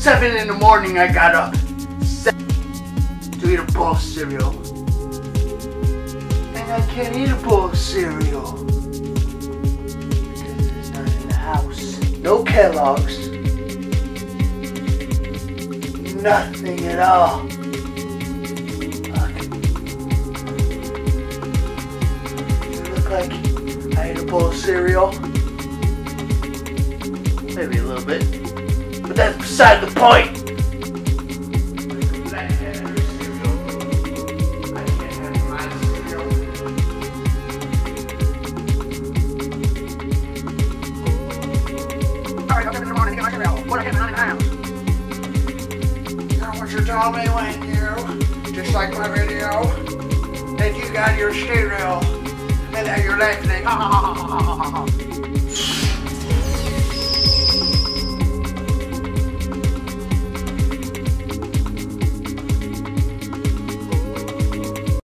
7 in the morning I got up to eat a bowl of cereal. And I can't eat a bowl of cereal. Because it's not in the house. No Kellogg's. Nothing at all. Like I ate a bowl of cereal? Maybe a little bit. But that's beside the point. Told me when you, just like my video, that you got your cereal and that you're laughing.